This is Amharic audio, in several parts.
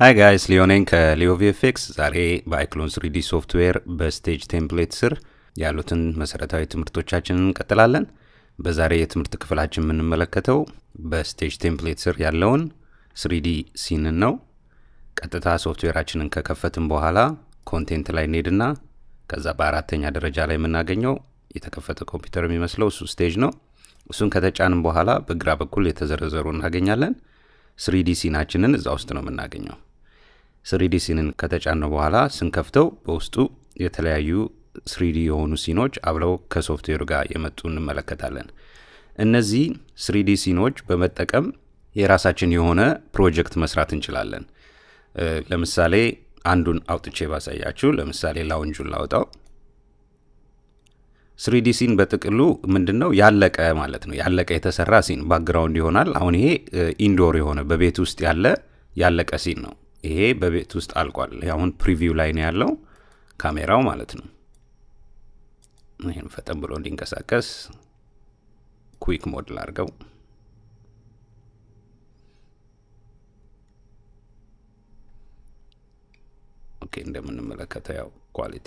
Hi guys ሊዮ ነኝ ከ Leo VFX ዛሬ በ iClone 3D ሶፍትዌር በ stage template ስር ያሉትን መሰረታዊ ትምህርቶቻችንን እንቀጥላለን። በዛሬ የትምህርት ክፍላችን የምንመለከተው በ stage template ስር ያለውን 3D scene ን ነው። ቀጥታ ሶፍትዌራችንን ከከፈትን በኋላ content ላይ እንሄድና ከዛ በአራተኛ ደረጃ ላይ የምናገኘው የተከፈተ ኮምፒውተር የሚመስለው እሱ stage ነው። እሱን ከተጫንም በኋላ በግራ በኩል የተዘረዘሩ እናገኛለን። 3D scene ኣችንን እዛ ውስጥ ነው የምናገኘው። 3D scene ን ከተጫነው በኋላ ስንከፍተው በውስጡ የተለያዩ 3D የሆኑ scene ኦች አብረው ከሶፍትዌሩ ጋር የመጡ እንመለከታለን። እነዚህ 3D scene ኦች በመጠቀም የራሳችን የሆነ ፕሮጀክት መስራት እንችላለን። ለምሳሌ አንዱን አውጥቼ ባሳያችሁ፣ ለምሳሌ lounge ኡን ላውጣው። 3D scene በጥቅሉ ምንድን ነው ያለቀ ማለት ነው። ያለቀ የተሰራ scene background ይሆናል። አሁን ይሄ indoor የሆነ በቤት ውስጥ ያለ ያለቀ scene ነው። ይሄ በቤት ውስጥ አልቋል። አሁን preview ላይ ነው ያለው ካሜራው ማለት ነው። ይህን ፈጠን ብሎ እንዲንቀሳቀስ quick mode ላርገው። Okay እንደምንመለከተው ያው quality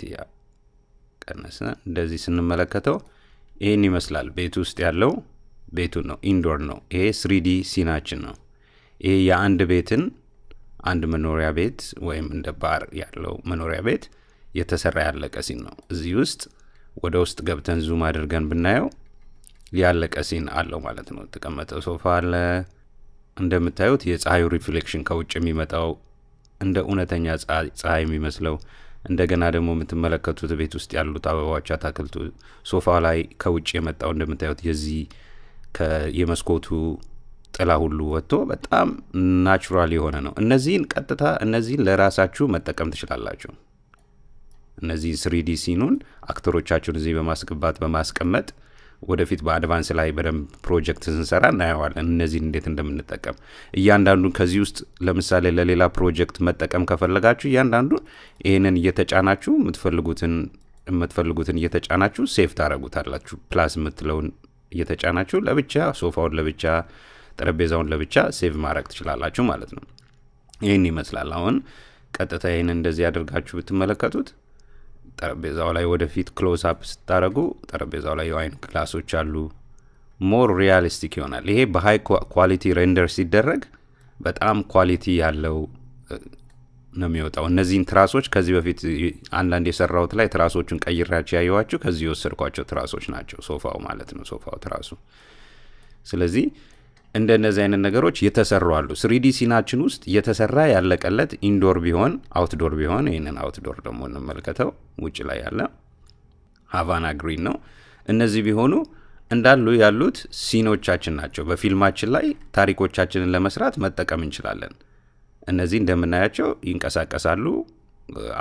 ቀነሰ። እንደዚህ ስንመለከተው ይህን ይመስላል። ቤት ውስጥ ያለው ቤቱ ነው፣ indoor ነው። ይሄ 3D scene ኣችን ነው። ይሄ የአንድ ቤትን አንድ መኖሪያ ቤት ወይም እንደ ባር ያለው መኖሪያ ቤት የተሰራ ያለቀ scene ነው። እዚህ ውስጥ ወደ ውስጥ ገብተን zoom አድርገን ብናየው ያለቀ scene አለው ማለት ነው። የተቀመጠ ሶፋ አለ። እንደምታዩት የፀሐዩ reflection ከውጭ የሚመጣው እንደ እውነተኛ ፀሐይ የሚመስለው እንደገና ደግሞ የምትመለከቱት ቤት ውስጥ ያሉት አበባዎች፣ አታክልቱ፣ ሶፋ ላይ ከውጭ የመጣው እንደምታዩት የዚህ የመስኮቱ ጥላ ሁሉ ወጥቶ በጣም natural የሆነ ነው። እነዚህን ቀጥታ እነዚህን ለራሳችሁ መጠቀም ትችላላችሁ። እነዚህ 3D scene ኡን actor ኦቻችሁን እዚህ በማስገባት በማስቀመጥ ወደፊት በ advance ላይ በደንብ ፕሮጀክት ስንሰራ እናየዋለን፣ እነዚህን እንዴት እንደምንጠቀም እያንዳንዱን ከዚህ ውስጥ ለምሳሌ ለሌላ ፕሮጀክት መጠቀም ከፈለጋችሁ እያንዳንዱን ይህንን እየተጫናችሁ የምትፈልጉትን የምትፈልጉትን እየተጫናችሁ save ታደርጉታላችሁ። plus የምትለውን እየተጫናችሁ ለብቻ ሶፋውን ለብቻ ጠረጴዛውን ለብቻ save ማድረግ ትችላላችሁ ማለት ነው። ይህን ይመስላል። አሁን ቀጥታ ይህን እንደዚህ ያደርጋችሁ ብትመለከቱት ጠረጴዛው ላይ ወደፊት close up ስታደረጉ ጠረጴዛው ላይ የ wine glass ኦች አሉ። more realistic ይሆናል። ይሄ በ high quality render ሲደረግ በጣም quality ያለው ነው የሚወጣው። እነዚህን ትራሶች ከዚህ በፊት አንዳንድ የሰራሁት ላይ ትራሶቹን ቀይሬያቸው ያያችሁ ከዚህ የወሰድኳቸው ትራሶች ናቸው። ሶፋው ማለት ነው፣ ሶፋው ትራሱ። ስለዚህ እንደነዚህ አይነት ነገሮች የተሰሩ አሉ። 3D scene ኣችን ውስጥ የተሰራ ያለቀለት indoor ቢሆን outdoor ቢሆን ይህንን outdoor ደግሞ እንመልከተው። ውጭ ላይ ያለ Havana green ነው። እነዚህ ቢሆኑ እንዳሉ ያሉት scene ኦቻችን ናቸው። በፊልማችን ላይ ታሪኮቻችንን ለመስራት መጠቀም እንችላለን። እነዚህ እንደምናያቸው ይንቀሳቀሳሉ።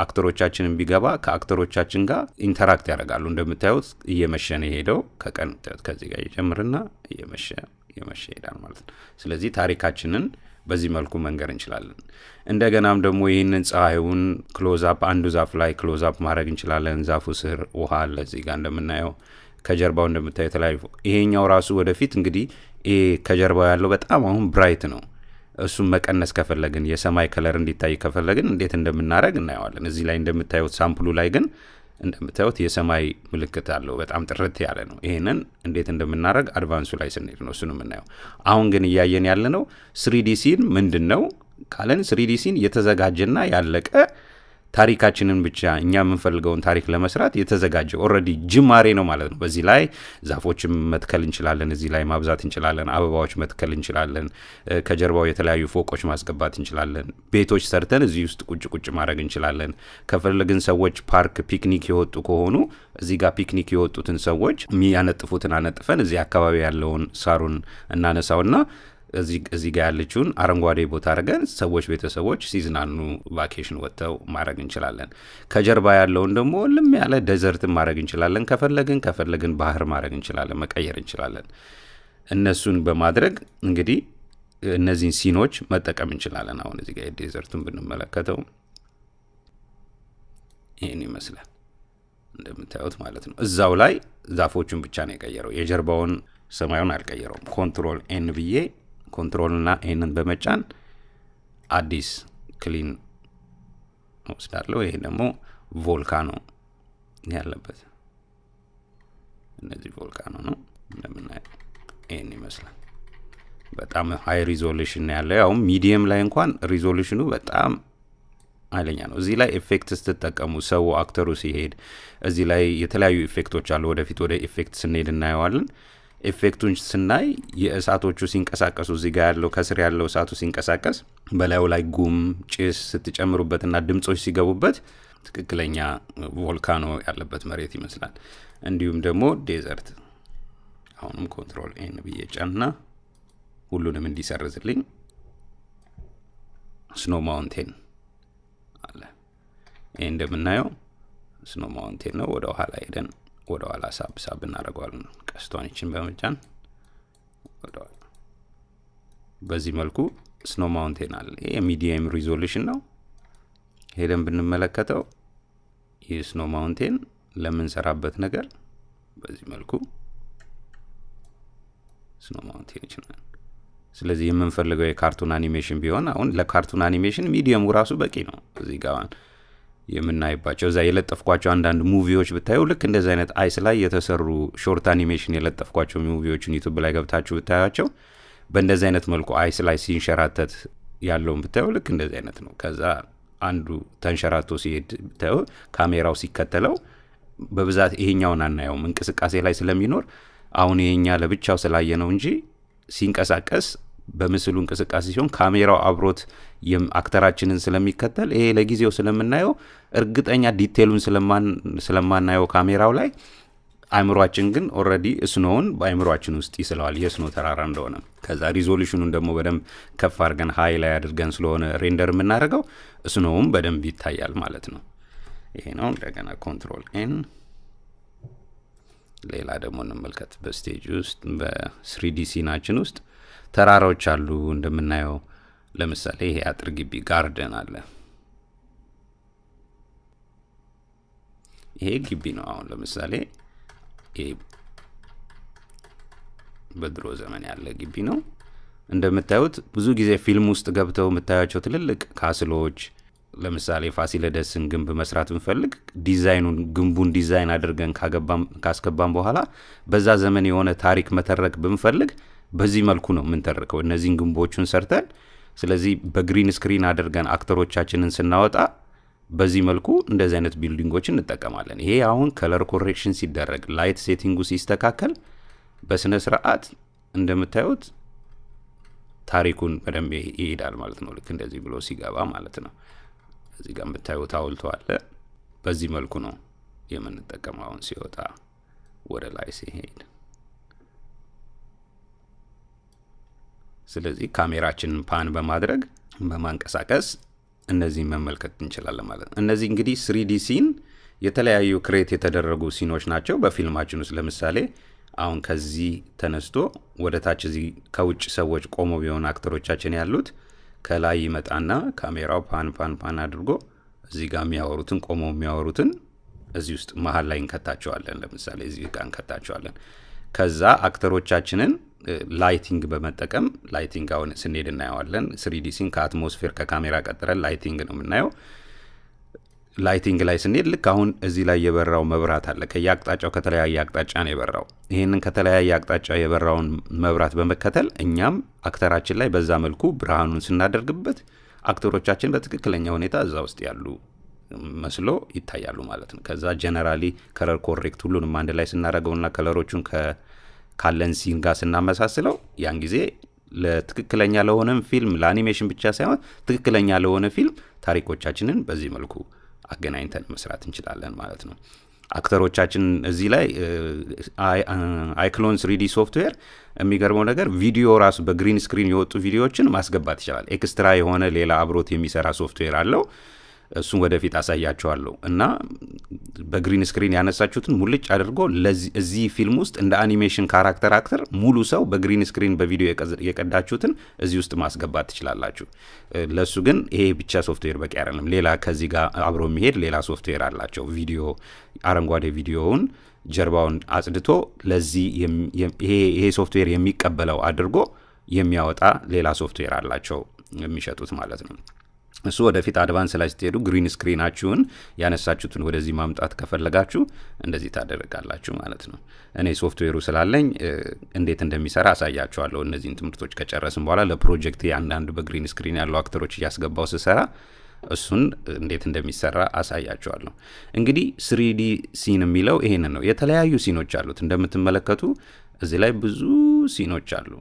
actor ኦቻችንን ቢገባ ከ actor ኦቻችን ጋር interact ያደርጋሉ። እንደምታዩት እየመሸ ነው የሄደው። ከቀን ከዚህ ጋር ይጀምርና እየመሸ እየመሸ ይሄዳል ማለት ነው። ስለዚህ ታሪካችንን በዚህ መልኩ መንገር እንችላለን። እንደገናም ደግሞ ይህንን ፀሐዩን Close up አንዱ ዛፍ ላይ close ማድረግ እንችላለን። ዛፉ ስር ውሃ አለ እዚህ ጋር እንደምናየው ከጀርባው እንደምታየው የተለያዩ ይሄኛው ራሱ ወደፊት እንግዲህ ከጀርባው ያለው በጣም አሁን bright ነው። እሱም መቀነስ ከፈለግን የሰማይ color እንዲታይ ከፈለግን እንዴት እንደምናደረግ እናየዋለን። እዚህ ላይ እንደምታዩት sample ኡ ላይ ግን እንደምታዩት የሰማይ ምልክት አለው። በጣም ጥርት ያለ ነው። ይህንን እንዴት እንደምናደረግ advance ኡ ላይ ስንሄድ ነው እሱን የምናየው። አሁን ግን እያየን ያለ ነው 3D scene ምንድን ነው ካለን 3D scene የተዘጋጀና ያለቀ ታሪካችንን ብቻ እኛ የምንፈልገውን ታሪክ ለመስራት የተዘጋጀ already ጅማሬ ነው ማለት ነው። በዚህ ላይ ዛፎችን መትከል እንችላለን። እዚህ ላይ ማብዛት እንችላለን። አበባዎች መትከል እንችላለን። ከጀርባው የተለያዩ ፎቆች ማስገባት እንችላለን። ቤቶች ሰርተን እዚህ ውስጥ ቁጭ ቁጭ ማድረግ እንችላለን። ከፈለግን ሰዎች ፓርክ picnic የወጡ ከሆኑ እዚህ ጋር picnic የወጡትን ሰዎች የሚያነጥፉትን አነጥፈን እዚህ አካባቢ ያለውን ሳሩን እናነሳውና እዚህ ጋር ያለችውን አረንጓዴ ቦታ አድርገን ሰዎች ቤተሰቦች ሲዝናኑ vacation ወጥተው ማድረግ እንችላለን። ከጀርባ ያለውን ደግሞ ልም ያለ desert ን ማድረግ እንችላለን። ከፈለግን ከፈለግን ባህር ማድረግ እንችላለን፣ መቀየር እንችላለን። እነሱን በማድረግ እንግዲህ እነዚህን scene ኦች መጠቀም እንችላለን። አሁን እዚህ ጋር የ desert ኡን ብንመለከተው ይህን ይመስላል እንደምታዩት ማለት ነው። እዛው ላይ ዛፎቹን ብቻ ነው የቀየረው። የጀርባውን ሰማዩን አልቀየረውም። Control N ብዬ Control ና N ን በመጫን አዲስ clean ወስዳለሁ። ይሄ ደግሞ volcano ያለበት እነዚህ volcano ነው እንደምናየው ይህን ይመስላል። በጣም high resolution ያለው ያውም medium ላይ እንኳን resolution ኡ በጣም ኃይለኛ ነው። እዚህ ላይ effect ስትጠቀሙ ሰው actor ኡ ሲሄድ እዚህ ላይ የተለያዩ effect ኦች አሉ። ወደፊት ወደ effect ስንሄድ እናየዋለን። effect ኡን ስናይ የእሳቶቹ ሲንቀሳቀሱ እዚህ ጋር ያለው ከስር ያለው እሳቱ ሲንቀሳቀስ በላዩ ላይ ጉም፣ ጭስ ስትጨምሩበትና ድምጾች ሲገቡበት ትክክለኛ volcano ያለበት መሬት ይመስላል። እንዲሁም ደግሞ desert አሁንም control N ብዬ ሁሉንም እንዲሰርዝልኝ snow mountain አለ። ይህ እንደምናየው snow mountain ነው። ወደ ኋላ ሄደን ወደ ኋላ ሳብ ሳብ እናደርገዋለን። ቀስቷን ይችን በመጫን ወደኋላ በዚህ መልኩ snow mountain አለ። ይህ የ medium resolution ነው። ሄደን ብንመለከተው ይህ snow mountain ለምንሰራበት ነገር በዚህ መልኩ snow mountain ይችላል። ስለዚህ የምንፈልገው የ cartoon animation ቢሆን አሁን ለ cartoon animation medium ኡ ራሱ በቂ ነው። እዚህ ጋር የምናይባቸው እዛ የለጠፍኳቸው አንዳንድ movie ዎች ብታዩ ልክ እንደዚህ አይነት ice ላይ የተሰሩ short animation የለጠፍኳቸው movie ዎችን ዩቱብ ላይ ገብታችሁ ብታያቸው በእንደዚህ አይነት መልኩ ice ላይ ሲንሸራተት ያለውን ብታዩ ልክ እንደዚህ አይነት ነው። ከዛ አንዱ ተንሸራቶ ሲሄድ ብታዩ ካሜራው ሲከተለው በብዛት ይሄኛውን አናየውም እንቅስቃሴ ላይ ስለሚኖር አሁን ይሄኛ ለብቻው ስላየ ነው እንጂ ሲንቀሳቀስ በምስሉ እንቅስቃሴ ሲሆን ካሜራው አብሮት actor ኣችንን ስለሚከተል ይሄ ለጊዜው ስለምናየው እርግጠኛ detail ኡን ስለማናየው ካሜራው ላይ አይምሯችን ግን already snow ውን በአይምሯችን ውስጥ ይስለዋል የ snow ተራራ እንደሆነ። ከዛ resolution ኡን ደግሞ በደንብ ከፍ አድርገን high ላይ አድርገን ስለሆነ render የምናደርገው snow ውም በደንብ ይታያል ማለት ነው። ይሄ ነው። እንደገና control N ሌላ ደግሞ እንመልከት። በ stage ውስጥ በ 3D scene ኣችን ውስጥ ተራራዎች አሉ እንደምናየው። ለምሳሌ ይሄ አጥር ግቢ garden አለ። ይሄ ግቢ ነው። አሁን ለምሳሌ በድሮ ዘመን ያለ ግቢ ነው። እንደምታዩት ብዙ ጊዜ ፊልም ውስጥ ገብተው የምታያቸው ትልልቅ castle ኦች ለምሳሌ ፋሲለደስን ግንብ መስራት ብንፈልግ ዲዛይኑን ግንቡን ዲዛይን አድርገን ካስገባን በኋላ በዛ ዘመን የሆነ ታሪክ መተረክ ብንፈልግ በዚህ መልኩ ነው የምንተርከው። እነዚህን ግንቦቹን ሰርተን ስለዚህ በ green screen አድርገን actor ኦቻችንን ስናወጣ በዚህ መልኩ እንደዚህ አይነት building ኦችን እንጠቀማለን። ይሄ አሁን color correction ሲደረግ light setting ኡ ሲስተካከል በስነ ስርዓት እንደምታዩት ታሪኩን በደንብ ይሄዳል ማለት ነው። ልክ እንደዚህ ብሎ ሲገባ ማለት ነው። እዚህ ጋር የምታዩት ሐውልቱ አለ። በዚህ መልኩ ነው የምንጠቀመው አሁን ሲወጣ ወደ ላይ ሲሄድ። ስለዚህ ካሜራችንን pan በማድረግ በማንቀሳቀስ እነዚህን መመልከት እንችላለን ማለት ነው። እነዚህ እንግዲህ 3D scene የተለያዩ create የተደረጉ scene ኦች ናቸው በፊልማችን ውስጥ ለምሳሌ አሁን ከዚህ ተነስቶ ወደ ታች እዚህ ከውጭ ሰዎች ቆመው ቢሆን actor ኦቻችን ያሉት ከላይ ይመጣና ካሜራው pan pan pan አድርጎ እዚህ ጋር የሚያወሩትን ቆመው የሚያወሩትን እዚህ ውስጥ መሀል ላይ እንከታቸዋለን። ለምሳሌ እዚህ ጋር እንከታቸዋለን። ከዛ actor ኦቻችንን lighting በመጠቀም lighting አሁን ስንሄድ እናየዋለን። 3D scene ከ atmosphere ከካሜራ ቀጥረን lighting ነው የምናየው። lighting ላይ ስንሄድ ልክ አሁን እዚህ ላይ የበራው መብራት አለ። ከየአቅጣጫው ከተለያየ አቅጣጫ ነው የበራው። ይህንን ከተለያየ አቅጣጫ የበራውን መብራት በመከተል እኛም actor ኣችን ላይ በዛ መልኩ ብርሃኑን ስናደርግበት actor ኦቻችን በትክክለኛ ሁኔታ እዛ ውስጥ ያሉ መስሎ ይታያሉ ማለት ነው። ከዛ generally color correct ሁሉንም አንድ ላይ ስናደርገውና color ኦቹን ካለን scene ጋር ስናመሳስለው ያን ጊዜ ለትክክለኛ ለሆነም ፊልም ለአኒሜሽን ብቻ ሳይሆን ትክክለኛ ለሆነ ፊልም ታሪኮቻችንን በዚህ መልኩ አገናኝተን መስራት እንችላለን ማለት ነው። actor ኦቻችን እዚህ ላይ iClone 3D software የሚገርመው ነገር ቪዲዮ ራሱ በ green screen የወጡ ቪዲዮዎችን ማስገባት ይችላል። extra የሆነ ሌላ አብሮት የሚሰራ ሶፍትዌር አለው። እሱን ወደፊት አሳያችኋለሁ እና በ green screen ያነሳችሁትን ሙልጭ አድርጎ እዚህ ፊልም ውስጥ እንደ animation character actor ሙሉ ሰው በ green screen በቪዲዮ የቀዳችሁትን እዚህ ውስጥ ማስገባት ትችላላችሁ። ለእሱ ግን ይሄ ብቻ ሶፍትዌር በቂ አይደለም። ሌላ ከዚህ ጋር አብሮ የሚሄድ ሌላ ሶፍትዌር አላቸው። ቪዲዮ አረንጓዴ ቪዲዮውን ጀርባውን አጽድቶ ለዚህ ይሄ ሶፍትዌር የሚቀበለው አድርጎ የሚያወጣ ሌላ ሶፍትዌር አላቸው የሚሸጡት ማለት ነው። እሱ ወደፊት advance ላይ ስትሄዱ green screen ኣችሁን ያነሳችሁትን ወደዚህ ማምጣት ከፈለጋችሁ እንደዚህ ታደርጋላችሁ ማለት ነው። እኔ ሶፍትዌሩ ስላለኝ እንዴት እንደሚሰራ አሳያችኋለሁ። እነዚህን ትምህርቶች ከጨረስን በኋላ ለፕሮጀክት አንዳንድ በ green screen ያሉ actor ኦች እያስገባው ስሰራ እሱን እንዴት እንደሚሰራ አሳያችኋለሁ። እንግዲህ 3D scene የሚለው ይሄንን ነው። የተለያዩ scene ኦች አሉት እንደምትመለከቱ እዚህ ላይ ብዙ scene ኦች አሉ።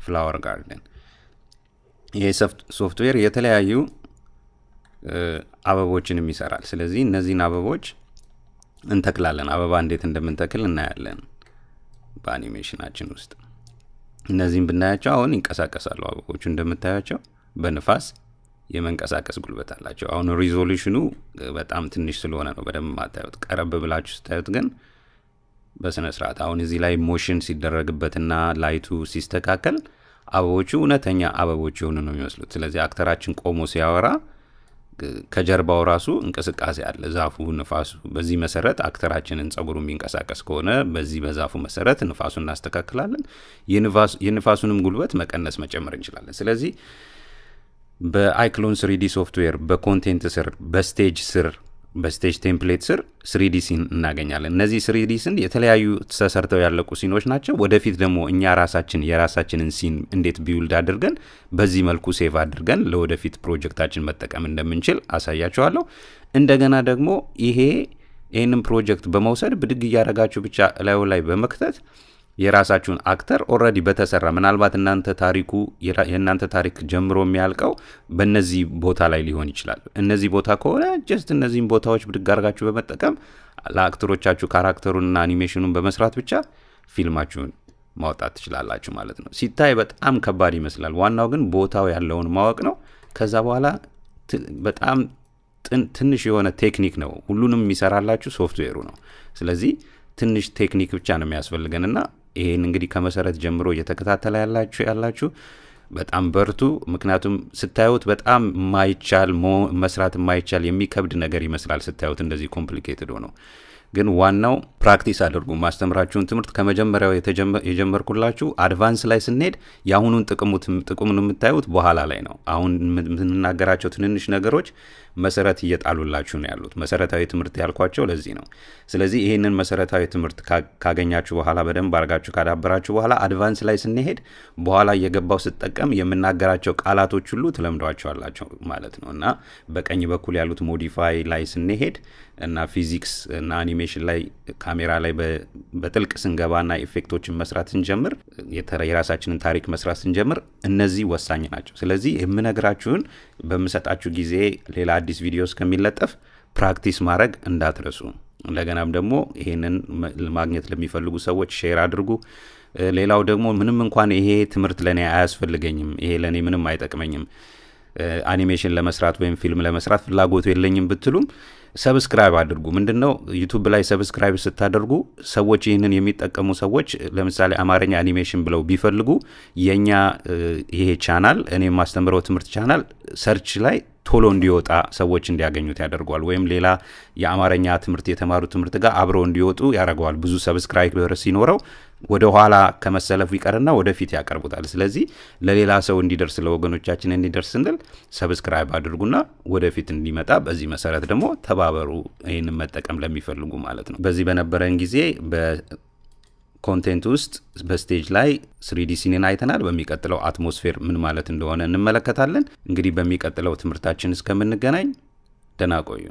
flower garden ይሄ ሶፍትዌር የተለያዩ አበቦችንም ይሰራል። ስለዚህ እነዚህን አበቦች እንተክላለን። አበባ እንዴት እንደምንተክል እናያለን በአኒሜሽናችን ውስጥ። እነዚህም ብናያቸው አሁን ይንቀሳቀሳሉ። አበቦቹ እንደምታያቸው በንፋስ የመንቀሳቀስ ጉልበት አላቸው። አሁን resolution ኑ በጣም ትንሽ ስለሆነ ነው በደንብ ማታዩት። ቀረብ ብላችሁ ስታዩት ግን በስነ ስርዓት አሁን እዚህ ላይ motion ሲደረግበትና light ቱ ሲስተካከል አበቦቹ እውነተኛ አበቦች የሆኑ ነው የሚመስሉት። ስለዚህ actor አችን ቆሞ ሲያወራ ከጀርባው ራሱ እንቅስቃሴ አለ፣ ዛፉ፣ ንፋሱ። በዚህ መሰረት actor አችንን ጸጉሩ የሚንቀሳቀስ ከሆነ በዚህ በዛፉ መሰረት ንፋሱ እናስተካክላለን። የንፋሱንም ጉልበት መቀነስ መጨመር እንችላለን። ስለዚህ በ iClone 3D ሶፍትዌር በ content ስር በ stage ስር በ stage template ስር 3D scene እናገኛለን። እነዚህ 3D scene የተለያዩ ተሰርተው ያለቁ scene ኖች ናቸው። ወደፊት ደግሞ እኛ ራሳችን የራሳችንን scene እንዴት build አድርገን በዚህ መልኩ save አድርገን ለወደፊት ፕሮጀክታችን መጠቀም እንደምንችል አሳያችኋለሁ። እንደገና ደግሞ ይሄ ይህንን ፕሮጀክት በመውሰድ ብድግ እያደረጋችሁ ብቻ እላዩ ላይ በመክተት የራሳችሁን actor already በተሰራ ምናልባት እናንተ ታሪኩ የእናንተ ታሪክ ጀምሮ የሚያልቀው በእነዚህ ቦታ ላይ ሊሆን ይችላል። እነዚህ ቦታ ከሆነ just እነዚህን ቦታዎች ብድግ አድርጋችሁ በመጠቀም ለ actor ኦቻችሁ character ኡንና አኒሜሽኑን በመስራት ብቻ ፊልማችሁን ማውጣት ትችላላችሁ ማለት ነው። ሲታይ በጣም ከባድ ይመስላል። ዋናው ግን ቦታው ያለውን ማወቅ ነው። ከዛ በኋላ በጣም ትንሽ የሆነ ቴክኒክ ነው። ሁሉንም የሚሰራላችሁ ሶፍትዌሩ ነው። ስለዚህ ትንሽ ቴክኒክ ብቻ ነው የሚያስፈልገንና ይሄን እንግዲህ ከመሰረት ጀምሮ እየተከታተለ ያላችሁ ያላችሁ በጣም በርቱ። ምክንያቱም ስታዩት በጣም የማይቻል መስራት የማይቻል የሚከብድ ነገር ይመስላል ስታዩት እንደዚህ complicated ሆነው ግን ዋናው practice አድርጉ። ማስተምራችሁን ትምህርት ከመጀመሪያው የጀመርኩላችሁ advance ላይ ስንሄድ የአሁኑን ጥቅሙን የምታዩት በኋላ ላይ ነው። አሁን የምንናገራቸው ትንንሽ ነገሮች መሰረት እየጣሉላችሁ ነው ያሉት። መሰረታዊ ትምህርት ያልኳቸው ለዚህ ነው። ስለዚህ ይህንን መሰረታዊ ትምህርት ካገኛችሁ በኋላ በደንብ አድርጋችሁ ካዳበራችሁ በኋላ advance ላይ ስንሄድ በኋላ እየገባው ስጠቀም የምናገራቸው ቃላቶች ሁሉ ትለምዷቸዋላቸው ማለት ነው እና በቀኝ በኩል ያሉት modify ላይ ስንሄድ እና ፊዚክስ እና አኒሜሽን ላይ ካሜራ ላይ በጥልቅ ስንገባና effect ኦችን መስራት ስንጀምር የራሳችንን ታሪክ መስራት ስንጀምር እነዚህ ወሳኝ ናቸው። ስለዚህ የምነግራችሁን በምሰጣችሁ ጊዜ ሌላ አዲስ ቪዲዮ እስከሚለጠፍ practice ማድረግ እንዳትረሱ። እንደገናም ደግሞ ይሄንን ማግኘት ለሚፈልጉ ሰዎች share አድርጉ። ሌላው ደግሞ ምንም እንኳን ይሄ ትምህርት ለእኔ አያስፈልገኝም፣ ይሄ ለእኔ ምንም አይጠቅመኝም አኒሜሽን ለመስራት ወይም ፊልም ለመስራት ፍላጎቱ የለኝም ብትሉም subscribe አድርጉ። ምንድን ነው YouTube ላይ subscribe ስታደርጉ ሰዎች ይህንን የሚጠቀሙ ሰዎች ለምሳሌ አማርኛ አኒሜሽን ብለው ቢፈልጉ የእኛ ይሄ ቻናል እኔ የማስተምረው ትምህርት ቻናል search ላይ ቶሎ እንዲወጣ ሰዎች እንዲያገኙት ያደርገዋል። ወይም ሌላ የአማርኛ ትምህርት የተማሩ ትምህርት ጋር አብረው እንዲወጡ ያደርገዋል። ብዙ subscriber ሲኖረው ወደ ኋላ ከመሰለፉ ይቀርና ወደፊት ያቀርቡታል። ስለዚህ ለሌላ ሰው እንዲደርስ ለወገኖቻችን እንዲደርስ ስንል subscribe አድርጉና ወደፊት እንዲመጣ በዚህ መሰረት ደግሞ ተባበሩ፣ ይህንን መጠቀም ለሚፈልጉ ማለት ነው። በዚህ በነበረን ጊዜ content ውስጥ በ stage ላይ 3D scene ን አይተናል። በሚቀጥለው atmosphere ምን ማለት እንደሆነ እንመለከታለን። እንግዲህ በሚቀጥለው ትምህርታችን እስከምንገናኝ ደህና ቆዩ።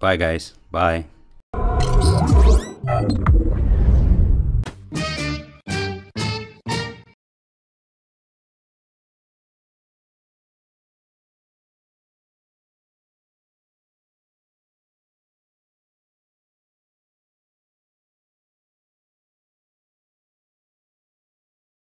bye guys bye